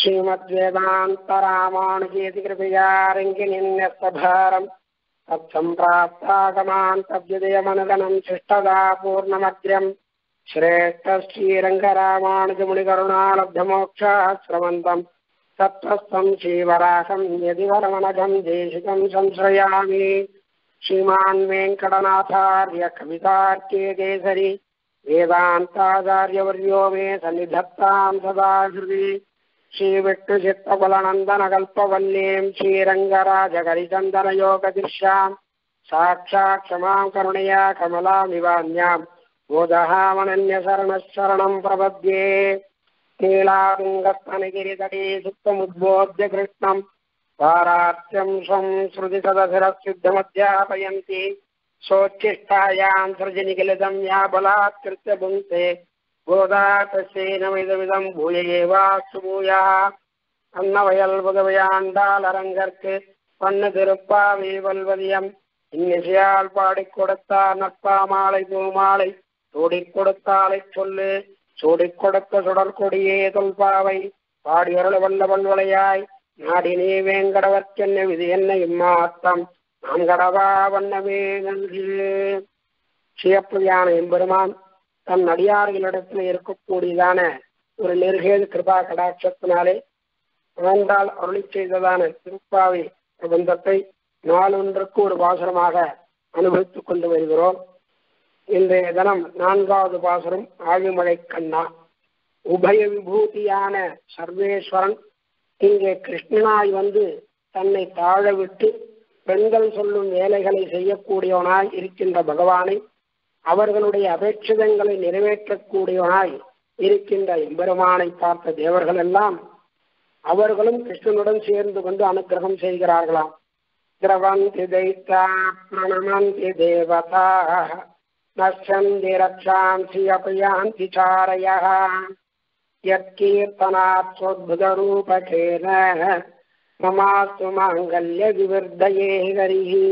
श्रीमद्वेदान्तरामानुजेति कृपया रङ्गिनिन्यस्तभारम् तत्सम्प्राप्तागमान् तद्विदयमनुगणम् शिष्टदा पूर्णमद्यम् श्रेष्ठश्रीरङ्गरामानुजमुनिकरुणालब्धमोक्षाश्रमन्तम् तत्त्वस्तम् श्रीवराहम् यदि वरमनघम् देशिकम् संश्रयामि श्रीमान् वेङ्कटनाथार्य कवितार्के केसरि वेदान्ताचार्यवर्यो मे सन्निधत्ताम् सदा हृदि श्रीविष्णुचित्तकुलनन्दनकल्पवल्लीम् श्रीरङ्गराजकरिचन्दनयोगदृश्याम् साक्षात् क्षमाम् करुणया कमलामिवान्याम् बोधहामनन्यशरणः शरणम् प्रपद्ये नीलातुङ्गस्तनगिरितटे सुप्तमुद्बोध्य कृष्णम् पारार्त्यम् स्वम् श्रुतिसदधिरसिद्धमध्यापयन्ति सोच्छिष्टायाम् सृजनिखिलितम् या बलात्कृत्य भुङ्क्ते போதாத்தேனமிதமிதம் பூயையேவாசு பூயா அன்னவயல் புகவையாண்டால் அரங்கற்கு பண்ணு திருப்பாவி வல்வதியம் இன்னிசையால் பாடிக் கொடுத்தார் நட்பா மாலை பூமாலை சூடிக் கொடுத்தாலை சொல்லு சூடிக் கொடுத்த சுடற்கொடியே தொல்பாவை। பாடியருள் வல்லவன் வளையாய் நாடி நீ வேங்கடவர்க்கென்ன விதி என்ன இம்மாத்தம் நான் கடவா வண்ணமே நன்றி சியப்பு யானை எம்பெருமான் தன் அடியார்களிடத்தில் இருக்கக்கூடியதான ஒரு நெருகேது கிருபா கடாட்சத்தினாலே வேண்டால் அருளி செய்ததான திருப்பாவை பிரபந்தத்தை நாளொன்றுக்கு ஒரு பாசுரமாக அனுபவித்துக் கொண்டு வருகிறோம். இன்றைய தினம் நான்காவது பாசுரம் ஆழிமலை கண்ணா. உபய விபூதியான சர்வேஸ்வரன் இங்கே கிருஷ்ணனாய் வந்து தன்னை தாழ விட்டு பெண்கள் சொல்லும் வேலைகளை செய்யக்கூடியவனாய் இருக்கின்ற பகவானை அவர்களுடைய அபேட்சிதங்களை நிறைவேற்றக்கூடியவனாய் இருக்கின்ற எம்பெருமானை பார்த்த தேவர்கள் எல்லாம் அவர்களும் கிருஷ்ணனுடன் சேர்ந்து கொண்டு அனுகிரகம் செய்கிறார்களாம். திரவந்தி தைத்தா பிரணமந்தி தேவதா நஷ்யந்தி ரக்ஷாந்தி அபயாந்தி சாரய. யற்கீர்த்தனாத் சொத்புதரூபகேன மமாஸ்து மாங்கல்ய விவர்தயே ஹரிஹி.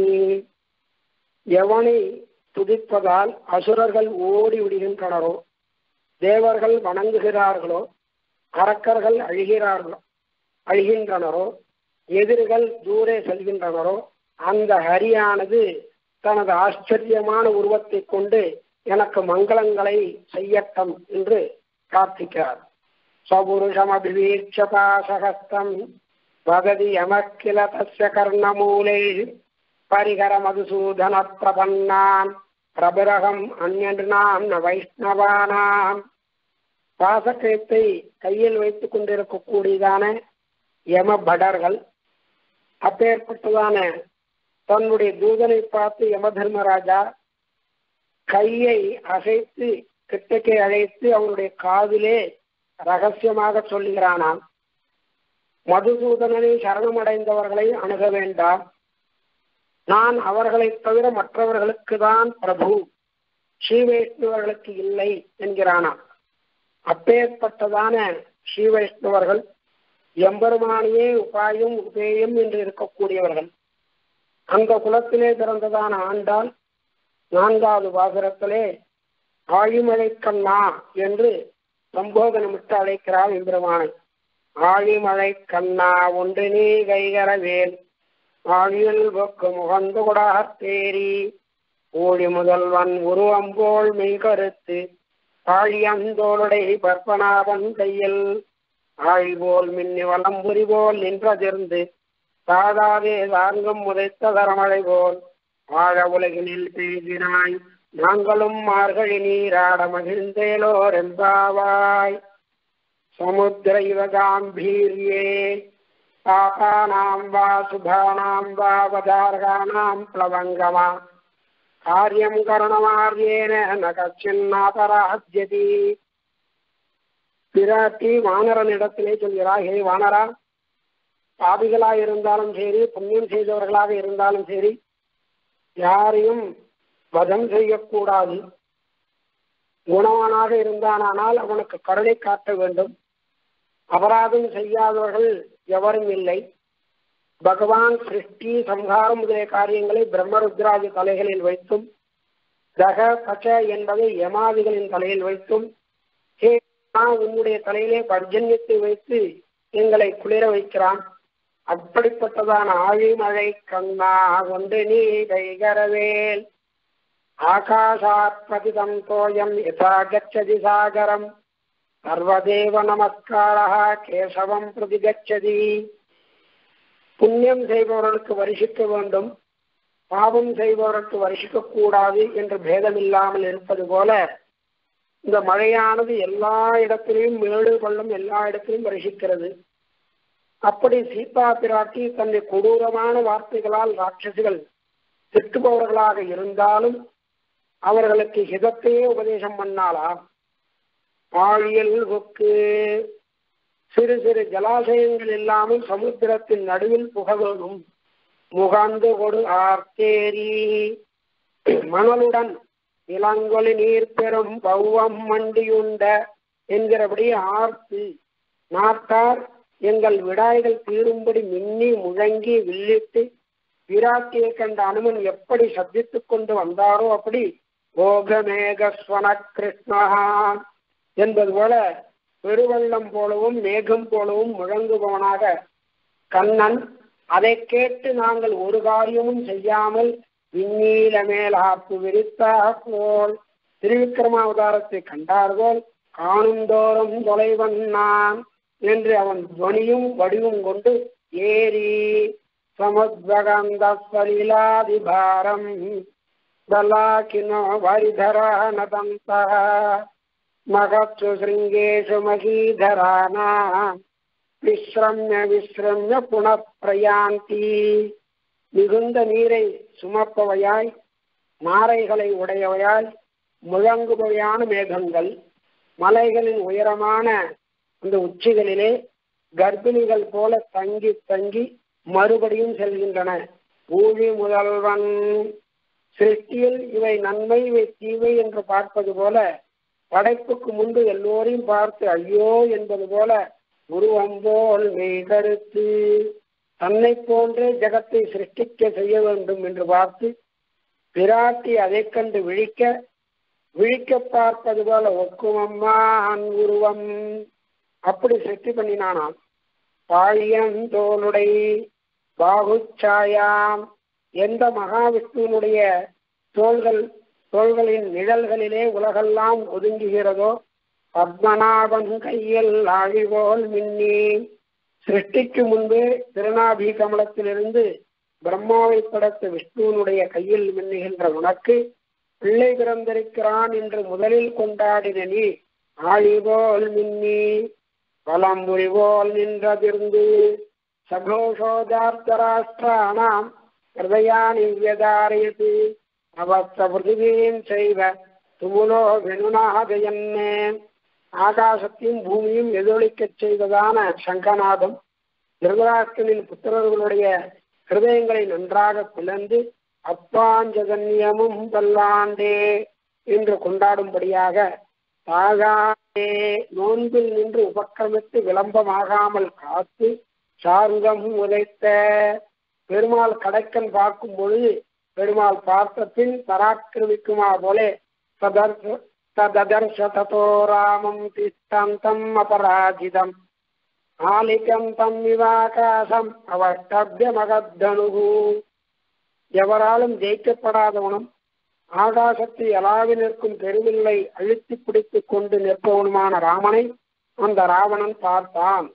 எவனை துதிப்பதால் அசுரர்கள் ஓடி விடுகின்றனரோ? தேவர்கள் வணங்குகிறார்களோ? அரக்கர்கள் அழுகிறார்களோ? அழுகின்றனரோ? எதிரிகள் தூரே செல்கின்றனரோ? அந்த ஹரியானது தனது ஆச்சரியமான உருவத்தை கொண்டு எனக்கு மங்களங்களை செய்யட்டும் என்று பிரார்த்திக்கிறார். சபுருஷமபிவீட்சபாசகஸ்தம் வததி யமக்கில தஸ்ய கர்ணமூலே பரிகர மதுசூதன பிரபன்னான். பிரபரகம் அந்நாம் ந வைஷ்ணவானாம். பாசக்கயத்தை கையில் வைத்துக் கொண்டிருக்கக்கூடியதான யம படர்கள் அப்பேற்பட்டதான தன்னுடைய தூதனை பார்த்து யம தர்மராஜா கையை அசைத்து கிட்டக்கை அழைத்து அவனுடைய காதிலே ரகசியமாக சொல்லுகிறானாம். மதுசூதனனை சரணமடைந்தவர்களை அணுக வேண்டாம். நான் அவர்களை தவிர மற்றவர்களுக்கு தான் பிரபு. ஸ்ரீவைஷ்ணவர்களுக்கு இல்லை என்கிறானாம். அப்பேற்பட்டதான ஸ்ரீ வைஷ்ணவர்கள் எம்பெருமானியே உபாயம் உபேயம் என்று இருக்கக்கூடியவர்கள். அந்த குலத்திலே பிறந்ததான ஆண்டால் நான்காவது பாசுரத்திலே ஆழிமழை கண்ணா என்று சம்போதனமிட்டு அழைக்கிறார் எம்பெருமானை. ஆழிமழை கண்ணா ஒன்று நீ கைகரவேல். ஆழியில் பொக்கு முகந்து குடாத்தேரி ஊழி முதல்வன் உருவம்போல் மெய்கருத்து ஆழியந்தோளுடை பற்பனாவன் கையில் ஆழி போல் மின்னி வலம்புரி போல் நின்றதிர்ந்து தாதாவே தாங்கும் முதைத்த தரமழை போல் வாழ உலகினில் பேசினாய் நாங்களும் மார்கழி நீராட மகிழ்ந்தேலோர் எம்பாவாய் சமுத்திர யுவகாம்பீரியே பாபானாம் வா சுபானாம் வா வதார்கானாம் பிளவங்கமா காரியம் கருணமார்யேன ந கச்சின்னாபராஜ்யதி பிராட்டி வானரனிடத்திலே சொல்கிறார் ஹே வானரா பாபிகளாக இருந்தாலும் சரி புண்ணியம் செய்தவர்களாக இருந்தாலும் சரி யாரையும் வதம் செய்யக்கூடாது. குணவானாக இருந்தானால் அவனுக்கு கருணை காட்ட வேண்டும். அபராதம் செய்யாதவர்கள் எவரும் இல்லை. பகவான் சிருஷ்டி சம்ஹாரம் முதலிய காரியங்களை பிரம்மருத்ராஜ தலைகளில் வைத்தும் தக பச்ச என்பதை யமாதிகளின் தலையில் வைத்தும் ஹே நான் உன்னுடைய தலையிலே பர்ஜன்யத்தை வைத்து எங்களை குளிர வைக்கிறான். அப்படிப்பட்டதான ஆழிமழை கண்ணா கொண்டு நீ கைகரவேல் ஆகாசாத்பதிதம் தோயம் யதா கச்சதி சாகரம். சர்வதேவ நமஸ்காரः கேசவம் பிரதிகச்சதி புண்ணியம் செய்பவர்களுக்கு வருஷிக்க வேண்டும். பாவம் செய்பவர்களுக்கு வருஷிக்க கூடாது என்று பேதமில்லாமல் இருப்பது போல இந்த மழையானது எல்லா இடத்திலையும் மேடு பள்ளம் எல்லா இடத்திலும் வருஷிக்கிறது அப்படி சீதா பிராட்டி தன்னை கொடூரமான வார்த்தைகளால் ராட்சசிகள் திட்டுபவர்களாக இருந்தாலும் அவர்களுக்கு ஹிதத்தையே உபதேசம் பண்ணாளா? பாழியல் கொக்கு சிறு சிறு ஜலாசயங்கள் இல்லாமல் சமுத்திரத்தின் நடுவில் புக முகாந்து கொடு ஆர்த்தேரி. மணலுடன் இளங்கொலி நீர் பெறும் பௌவம் மண்டியுண்ட என்கிறபடி ஆர்த்து. நாட்டார் எங்கள் விடாய்கள் தீரும்படி மின்னி முழங்கி வில்லிட்டு விராட்டியை கண்ட அனுமன் எப்படி சப்தித்துக் கொண்டு வந்தாரோ அப்படி ஓகமேகஸ்வன கிருஷ்ணகான் என்பது போல பெருவெள்ளம் போலவும் மேகம் போலவும் முழங்குபவனாக கண்ணன். அதை கேட்டு நாங்கள் ஒரு காரியமும் செய்யாமல் விண்ணீல மேலாப்பு விரித்தாகோல் திருவிக்கிரமாவதாரத்தை கண்டார்கள் காணுந்தோறும் தொலைவன் நான் என்று அவன் துவனியும் வடிவும் கொண்டு ஏரி சமுத்வகந்த சலிலாதிபாரம் தலாக்கினோ வரிதரா நதந்தா. महत्सु शृङ्गेषु महीधराना விஸ்ரம்ய விஸ்ரம்ய புனப்பிரயாந்தி மிகுந்த நீரை சுமப்பவையாய் நாரைகளை உடையவையாய் முழங்குபவையான மேகங்கள் மலைகளின் உயரமான அந்த உச்சிகளிலே கர்ப்பிணிகள் போல தங்கி தங்கி மறுபடியும் செல்கின்றன ஊழி முதல்வன் சிருஷ்டியில் இவை நன்மை இவை தீமை என்று பார்ப்பது போல படைப்புக்கு முன்பு எல்லோரையும் பார்த்து ஐயோ என்பது போல உருவம் போல் மெய் கருத்து தன்னை போன்றே ஜகத்தை சிருஷ்டிக்க செய்ய வேண்டும் என்று பார்த்து பிராட்டி அதை கண்டு விழிக்க விழிக்க பார்ப்பது போல ஒக்கும் அம்மா அன் உருவம். அப்படி சிருஷ்டி பண்ணினானாம். பாழியந்தோளுடை பாகுச்சாயாம் எந்த மகாவிஷ்ணுனுடைய தோள்கள் தோள்களின் நிழல்களிலே உலகெல்லாம் ஒதுங்குகிறதோ பத்மநாபன் கையில் ஆழிவோல் மின்னி. சிருஷ்டிக்கு முன்பே திருநாபி கமலத்திலிருந்து பிரம்மாவை படைத்த விஷ்ணுவனுடைய கையில் மின்னுகின்ற உனக்கு பிள்ளை பிறந்திருக்கிறான் என்று முதலில் கொண்டாடின நீ ஆழிவோல் மின்னி. பலம் புரிவோல் நின்றதிர்ந்து சகோஷோதார்த்தராஷ்டிராணாம் ஹிருதயானி வியதாரயது அவத்த செய்வ. துமுலோ வெணுநாதயன்னே ஆகாசத்தையும் பூமியும் எதிரொலிக்கச் செய்ததான சங்கநாதம் திருதராஷ்டிரனின் புத்திரர்களுடைய ஹிருதயங்களை நன்றாக பிளந்து அப்பாஞ்சதன்யமும் பல்லாண்டே என்று கொண்டாடும்படியாக தாகாண்டே நோன்பில் நின்று உபக்கிரமித்து விளம்பமாகாமல் காத்து சாருதமும் உதைத்த. பெருமாள் கடைக்கன் பார்க்கும் பொழுது பெருமாள் பார்த்த பின் பராக்கிரமிக்குமா போலே. ததர்ச ததோ ராமம் திஷ்டந்தம் அபராஜிதம். ஆலிகம் தம் விவாகாசம் அவஷ்டபியமகத்தனுகு. எவராலும் ஜெயிக்கப்படாதவனும் ஆகாசத்தை அலாவி நிற்கும் பெருவில்லை அழுத்தி பிடித்துக் கொண்டு நிற்பவனுமான ராமனை அந்த ராவணன் பார்த்தான்.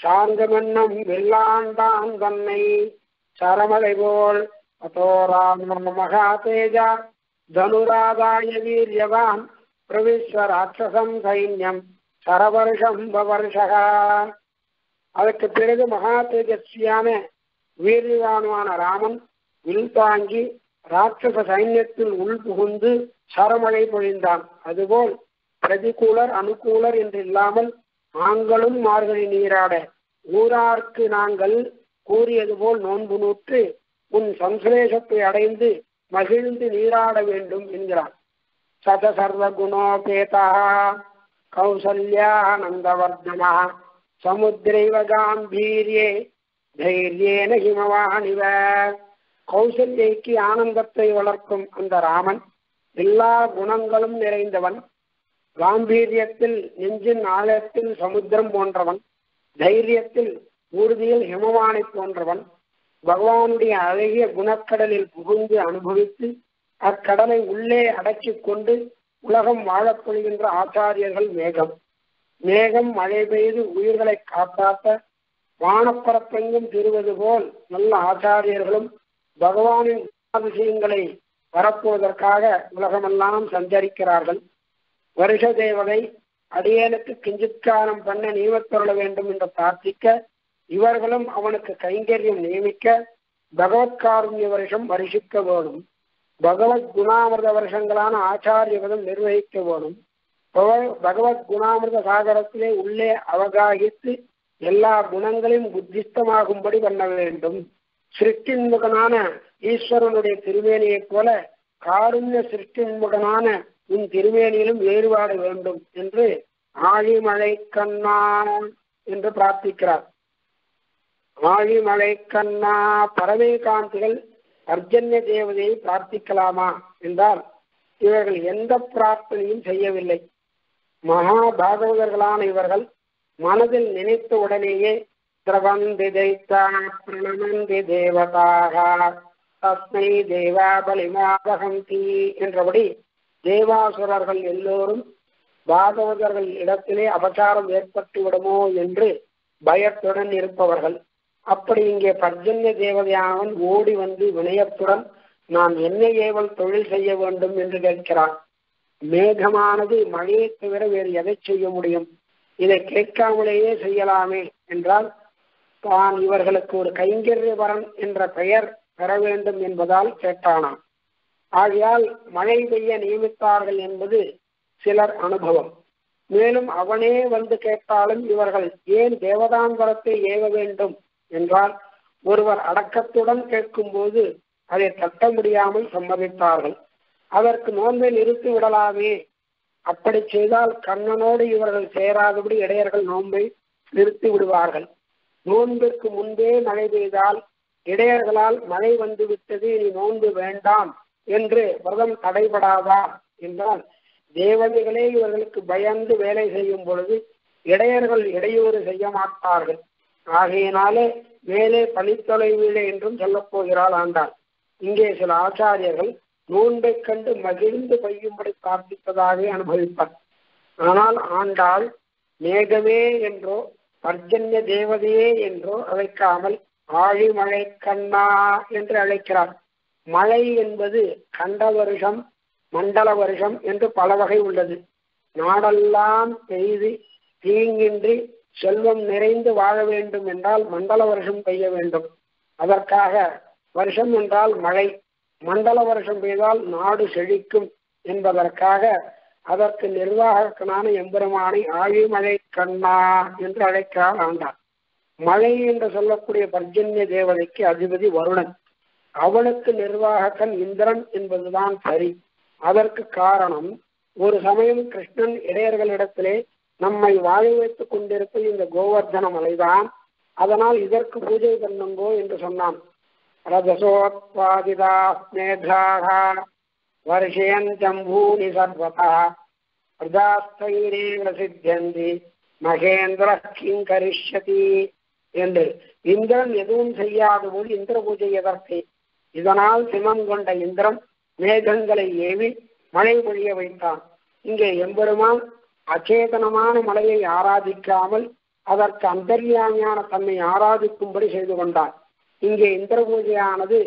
சார்ந்தமென்னும் வெள்ளாண்டான் தன்னை. சரமலை போல் அதோ ராம மகாதேஜா தனுராதாய வீரியவான் பிரவிஸ்வ ராட்சசம் சைன்யம் சரவருஷம் பவர்ஷகா அதற்கு பிறகு மகா தேஜஸ்வியான வீரியவானுமான ராமன் வில் தாங்கி ராட்சச சைன்யத்தில் உள் புகுந்து சரமழை பொழிந்தான். அதுபோல் பிரதிகூலர் அனுகூலர் என்று இல்லாமல் நாங்களும் மார்கழி நீராட. ஊரார்க்கு நாங்கள் கூறியது போல் நோன்பு நூற்று உன் சம்சுலேஷத்தை அடைந்து மகிழ்ந்து நீராட வேண்டும் என்கிறான். சத சர்வ குணோபேதா கௌசல்யானந்தவர்தனா சமுத்திரைவ காம்பீரியே தைரியேன ஹிமவானிவ. கௌசல்யைக்கு ஆனந்தத்தை வளர்க்கும் அந்த ராமன் எல்லா குணங்களும் நிறைந்தவன். காம்பீரியத்தில் நெஞ்சின் ஆழத்தில் சமுத்திரம் போன்றவன். தைரியத்தில் உறுதியில் ஹிமவானை போன்றவன். பகவானுடைய அழகிய குணக்கடலில் புகுந்து அனுபவித்து அக்கடலை உள்ளே அடக்கிக் கொண்டு உலகம் வாழப் பொழிகின்ற ஆச்சாரியர்கள் மேகம். மேகம் மழை பெய்து உயிர்களை காப்பாற்ற வானப்பரப்பெங்கும் திருவது போல் நல்ல ஆச்சாரியர்களும் பகவானின் விஷயங்களை பரப்புவதற்காக உலகமெல்லாம் சஞ்சரிக்கிறார்கள். வருஷ தேவதை அடியேனுக்கு கிஞ்சித்காரம் பண்ண நியமத்தொருள வேண்டும் என்று பிரார்த்திக்க இவர்களும் அவனுக்கு கைங்கரியம் நியமிக்க பகவத்காருண்ய வருஷம் வருஷிக்க வேணும். பகவத் குணாமிரத வருஷங்களான ஆச்சாரியவதம் நிர்வகிக்க வேணும். பகவத் குணாமிரத சாகரத்திலே உள்ளே அவகாகித்து எல்லா குணங்களையும் புத்திஸ்தமாகும்படி பண்ண வேண்டும். சிருஷ்டின்முகனான ஈஸ்வரனுடைய திருமேனியைப் போல காருண்ய சிருஷ்டின்முகனான உன் திருமேனியிலும் வேறுபாடு வேண்டும் என்று ஆழிமழை கண்ணா என்று பிரார்த்திக்கிறார். ஆழிமழை கண்ணா பரமேகாந்திகள் அர்ஜன்ய தேவதையை பிரார்த்திக்கலாமா என்றால் இவர்கள் எந்த பிரார்த்தனையும் செய்யவில்லை. மகா பாகவதர்களான இவர்கள் மனதில் நினைத்த உடனேயே திரவந்தி தைத்தா பிரணமந்தி தேவதாக தஸ்மை தேவா பலிமாபகந்தி என்றபடி தேவாசுரர்கள் எல்லோரும் பாகவதர்கள் இடத்திலே அபசாரம் ஏற்பட்டு விடுமோ என்று பயத்துடன் இருப்பவர்கள். அப்படி இங்கே பர்ஜன்ய தேவதையானவன் ஓடி வந்து வினயத்துடன் நான் என்ன ஏவல் தொழில் செய்ய வேண்டும் என்று கேட்கிறான். மேகமானது மழையை தவிர வேறு எதை செய்ய முடியும்? இதை கேட்காமலேயே செய்யலாமே என்றால் தான் இவர்களுக்கு ஒரு கைங்கரியவரன் என்ற பெயர் பெற வேண்டும் என்பதால் கேட்டானாம். ஆகையால் மழை பெய்ய நியமித்தார்கள் என்பது சிலர் அனுபவம். மேலும் அவனே வந்து கேட்டாலும் இவர்கள் ஏன் தேவதாந்தரத்தை ஏவ வேண்டும்? என்றால் ஒருவர் அடக்கத்துடன் கேட்கும்போது அதை தட்ட முடியாமல் சம்மதித்தார்கள். அதற்கு நோன்பை நிறுத்தி விடலாமே. அப்படி செய்தால் கண்ணனோடு இவர்கள் சேராதபடி இடையர்கள் நோன்பை நிறுத்தி விடுவார்கள். நோன்பிற்கு முன்பே மழை பெய்தால் இடையர்களால் மழை வந்து விட்டது இனி நோன்பு வேண்டாம் என்று விரதம் தடைபடாதா என்றால் தேவதைகளே இவர்களுக்கு பயந்து வேலை செய்யும் பொழுது இடையர்கள் இடையூறு செய்ய மாட்டார்கள். ஆகையினாலே மேலே பனித்தொலைவீடு என்றும் சொல்லப்போகிறாள் ஆண்டாள். இங்கே சில ஆச்சாரியர்கள் நோன்பை கண்டு மகிழ்ந்து பெய்யும்படி பிரார்த்திப்பதாக அனுபவிப்பார். ஆனால் ஆண்டாள் மேகமே என்றோ பர்ஜன்ய தேவதையே என்றோ அழைக்காமல் ஆழிமழை கண்ணா என்று அழைக்கிறார். மழை என்பது கண்ட வருஷம் மண்டல வருஷம் என்று பல வகை உள்ளது. நாடெல்லாம் பெய்து தீங்கின்றி செல்வம் நிறைந்து வாழ வேண்டும் என்றால் மண்டல வருஷம் பெய்ய வேண்டும். அதற்காக வருஷம் என்றால் மழை மண்டல வருஷம் பெய்தால் நாடு செழிக்கும் என்பதற்காக அதற்கு நிர்வாகக்கனான எம்பெருமானை ஆழிமழை கண்ணா என்று அழைக்கிறார் ஆண்டார் மழை என்று சொல்லக்கூடிய பர்ஜன்ய தேவதைக்கு அதிபதி வருணன். அவனுக்கு நிர்வாகக்கன் இந்திரன் என்பதுதான் சரி. அதற்கு காரணம் ஒரு சமயம் கிருஷ்ணன் இடையர்களிடத்திலே நம்மை வாழ வைத்துக் கொண்டிருப்பது இந்த கோவர்தன மலைதான். அதனால் இதற்கு பூஜை பண்ணுங்கோ என்று சொன்னான். ரஜசோத்பாதிதா மேதாக வருஷயஞ்சம்பூனி சர்வதா. பிரஜாஸ்தைரேவ சித்தியந்தி. மகேந்திர கிங் கரிஷ்யதி என்று. இந்திரன் எதுவும் செய்யாத போது இந்திர பூஜை எதற்கு? இதனால் சிமம் கொண்ட இந்திரன் மேகங்களை ஏவி மழை பொழிய வைத்தான். இங்கே எம்பெருமான் அச்சேதனமான மலையை ஆராதிக்காமல் அதற்கு அந்தர்யாமியான தன்னை ஆராதிக்கும்படி செய்து கொண்டார். இங்கே இந்திர பூஜையானது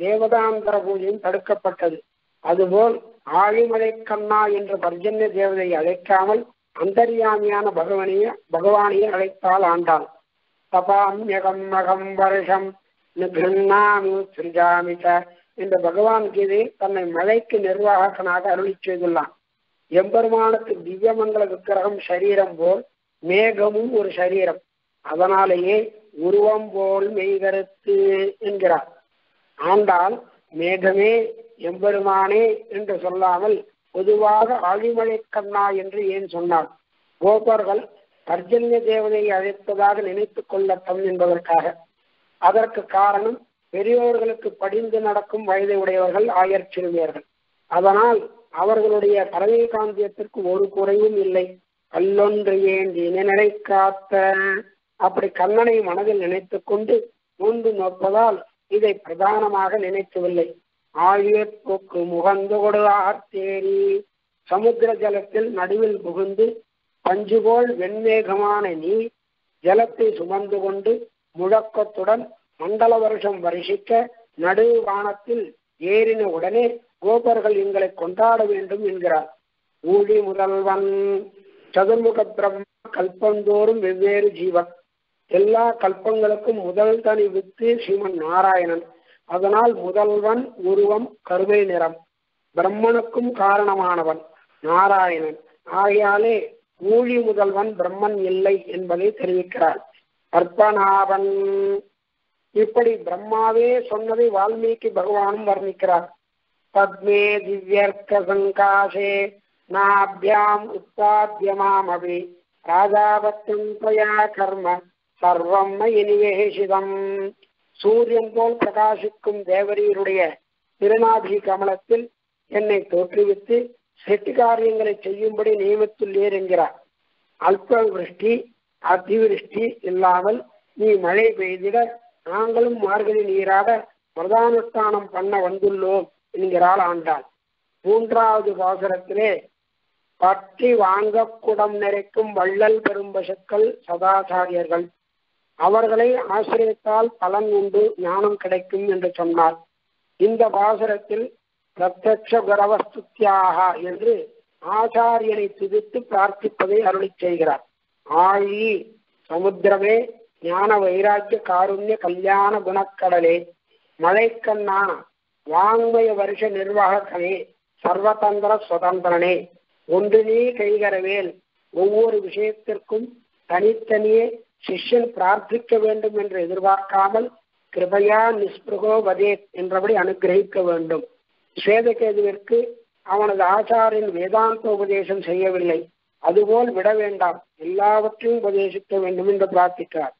தேவதாந்தர பூஜையும் தடுக்கப்பட்டது. அதுபோல் ஆழிமலை கண்ணா என்ற பர்ஜன்ய தேவதையை அழைக்காமல் அந்தர்யாமியான பகவனைய பகவானையே அழைத்தால் ஆண்டாள். தபாம்யகம் மகம் வருஷம் நிகிருண்ணாமி சிருஜாமி இந்த பகவான் கீதை தன்னை மலைக்கு நிர்வாகனாக அருளி செய்துள்ளான். எம்பெருமானத்து திவ்யமங்கல விக்கிரகம் சரீரம் போல் மேகமும் ஒரு சரீரம். அதனாலேயே உருவம் போல் மெய்கருத்து என்கிறார். ஆண்டால் மேகமே எம்பெருமானே என்று சொல்லாமல் பொதுவாக ஆழிமலை கண்ணா என்று ஏன் சொன்னார்? கோபர்கள் பர்ஜன்ய தேவதையை அழைப்பதாக நினைத்துக் கொள்ளட்டும் என்பதற்காக. அதற்கு காரணம் பெரியோர்களுக்கு படிந்து நடக்கும் வயதை உடையவர்கள் ஆயர் சிறுமியர்கள் அதனால் அவர்களுடைய பறவை காந்தியத்திற்கு ஒரு குறைவும் இல்லை. கல்லொன்று ஏந்தி நினை காத்த. அப்படி கண்ணனை மனதில் நினைத்துக் கொண்டு நோன்பு நோப்பதால் இதை பிரதானமாக நினைக்கவில்லை. ஆழியற்போக்கு முகந்து கொடுவார் தேரி. சமுத்திர ஜலத்தில் நடுவில் புகுந்து பஞ்சுபோல் வெண்மேகமான நீ ஜலத்தை சுமந்து கொண்டு முழக்கத்துடன் மண்டல வருஷம் வருஷிக்க நடு வானத்தில் ஏறின உடனே கோபர்கள் எங்களை கொண்டாட வேண்டும் என்கிறார். ஊழி முதல்வன் சதுர்முக பிரம்ம கல்பந்தோறும் வெவ்வேறு ஜீவன். எல்லா கல்பங்களுக்கும் முதல் தனி வித்து ஸ்ரீமன் நாராயணன். அதனால் முதல்வன் உருவம் கருவை நிறம். பிரம்மனுக்கும் காரணமானவன் நாராயணன். ஆகையாலே ஊழி முதல்வன் பிரம்மன் இல்லை என்பதை தெரிவிக்கிறார். பற்பனாவன் இப்படி பிரம்மாவே சொன்னதை வால்மீகி பகவானும் வர்ணிக்கிறார். பத்மே திவ்யர்க்க சங்காசே நாபியாம் உத்தாத்தியமாமபி ராஜாபத்தம் துவயா கர்ம சர்வம் மயி நிவேசிதம் சூரியன் போல் பிரகாசிக்கும் தேவரீருடைய திருநாபி கமலத்தில் என்னை தோற்றுவித்து செட்டு காரியங்களை செய்யும்படி நியமித்துள்ளீர் என்கிறார். அல்ப விருஷ்டி அதிவிருஷ்டி இல்லாமல் நீ மழை பெய்திட நாங்களும் மார்கழி நீராட பிரதானுஷ்டானம் பண்ண வந்துள்ளோம். என்கிறாள் ஆண்டாள். மூன்றாவது பாசுரத்திலே பற்றி வாங்க குடம் நிறைக்கும் வள்ளல் பெரும்பசுக்கள் சதாச்சாரியர்கள் அவர்களை ஆசிரியத்தால் பலன் உண்டு ஞானம் கிடைக்கும் என்று சொன்னார் இந்த பாசுரத்தில் பிரத்யக்ஷ குரவஸ்துத்தியாக என்று ஆச்சாரியனை துதித்து பிரார்த்திப்பதை அருளி செய்கிறார். ஆழி சமுத்திரமே ஞான வைராக்கிய காருண்ய கல்யாண குணக்கடலே. மழைக்கண்ணா வாங்மய வருஷ நிர்வாகக்கனே சர்வதந்திர சுதந்திரனே. ஒன்றினே கைகரவேல் ஒவ்வொரு விஷயத்திற்கும் தனித்தனியே சிஷ்யன் பிரார்த்திக்க வேண்டும் என்று எதிர்பார்க்காமல் கிருபையா நிஸ்பிருகோ வதே என்றபடி அனுகிரகிக்க வேண்டும். ஸ்வேதகேதுவிற்கு அவனது ஆச்சாரின் வேதாந்த உபதேசம் செய்யவில்லை. அதுபோல் விட வேண்டாம். எல்லாவற்றையும் உபதேசிக்க வேண்டும் என்று பிரார்த்தித்தார்.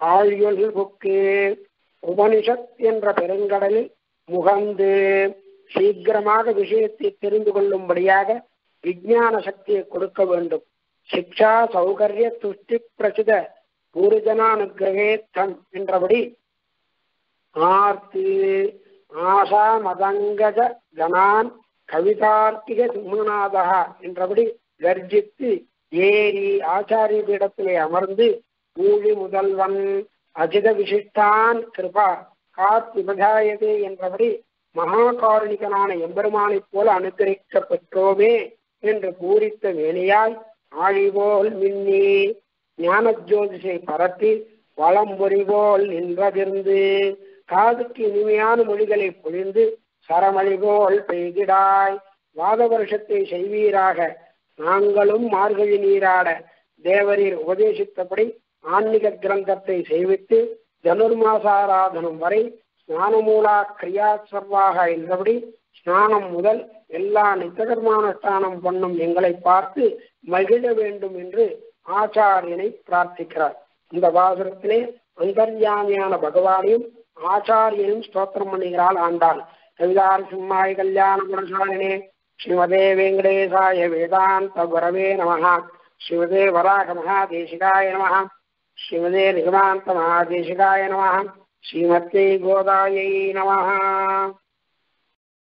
ஆழியொல் புக்கு. உபனிஷத் என்ற பெருங்கடலில் முகந்து சீக்கிரமாக விஷயத்தை தெரிந்து கொள்ளும்படியாக விஞ்ஞான சக்தியை கொடுக்க வேண்டும். சிக்ஷா சௌகரிய துஷ்டி பிரசித பூர்ஜனானுகிரகே தன் என்றபடி ஆர்த்தி ஆசா மதங்கஜ கணான் கவிதார்த்திக சிம்மநாதா என்றபடி கர்ஜித்து ஏறி ஆச்சாரிய பீடத்திலே அமர்ந்து கூலி முதல்வன் அஜித விசிஷ்டான் கிருபா காத்திபகாயதே என்றபடி மகாகாரணிகனான எம்பெருமானைப் போல அனுகிரகிக்க பெற்றோமே என்று பூரித்த வேணியாய் ஆழிபோல் மின்னி ஞான ஜோதிஷை பரப்பி வளம் போல் நின்றதிர்ந்து காதுக்கு இனிமையான மொழிகளை பொழிந்து சரமழிவோல் பெய்திடாய் வாத வருஷத்தை செய்வீராக. நாங்களும் மார்கழி நீராட. தேவரீர் உபதேசித்தபடி ஆன்மீக கிரந்தத்தை செய்வித்து தனுர்மாசாராதனம் வரை ஸ்நானமூலா கிரியா சர்வாக என்றபடி ஸ்நானம் முதல் எல்லா நித்தகர்மானுஷ்டானம் பண்ணும் எங்களை பார்த்து மகிழ வேண்டும் என்று ஆச்சாரியனை பிரார்த்திக்கிறார். இந்த பாசுரத்திலே அந்தர்யாமியான பகவானையும் ஆச்சாரியனும் ஸ்தோத்திரம் பண்ணுகிறாள் ஆண்டாள். கவிதார் சிம்மாய் கல்யாண குணசாலினே ஸ்ரீமதே வெங்கடேசாய வேதாந்த குரவே நம ஸ்ரீமதே வராக மகாதேசிகாய நம ஸ்ரீமதே நிகமாந்த மகாதேசிகாய நம ஸ்ரீமத்தே கோதாயை நம